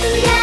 や